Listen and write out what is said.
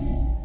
う